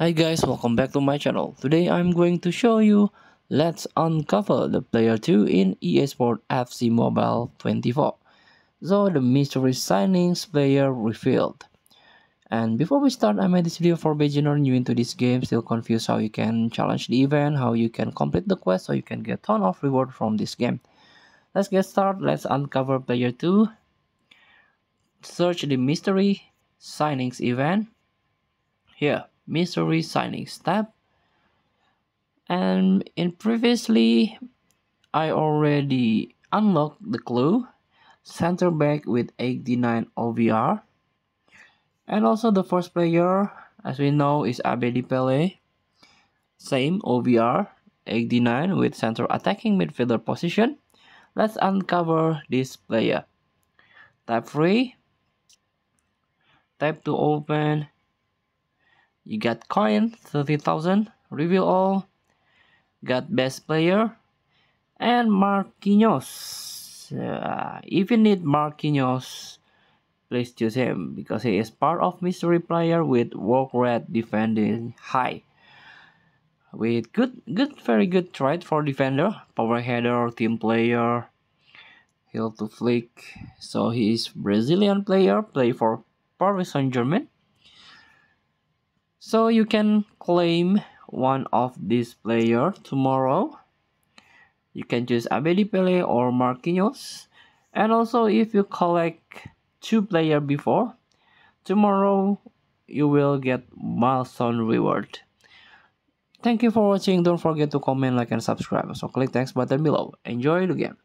Hi guys, welcome back to my channel. Today I'm going to show you Let's Uncover the Player 2 in EA Sport FC Mobile 24. So the mystery signings player revealed. And before we start, I made this video for beginner new into this game, still confused how you can challenge the event, how you can complete the quest, so you can get ton of reward from this game. Let's get started. Let's uncover player 2. Search the mystery signings event. Here, mystery signing step. And in previously I already unlocked the clue. Center back with 89 OVR and also the first player as we know is Abedi Pele. Same OVR 89 with center attacking midfielder position. Let's uncover this player. Type 3 type to open you got coin 30,000 reveal all got best player and Marquinhos. Uh, if you need Marquinhos please choose him because he is part of mystery player with work rate defending high. With good good very good trait for defender power header team player heal to flick. So he is Brazilian player play for Paris Saint-Germain so you can claim one of these player tomorrow. You can choose Abedi Pele or Marquinhos. And also if you collect two player before, tomorrow you will get milestone reward. Thank you for watching. Don't forget to comment, like, and subscribe. So click X button below. Enjoy the game.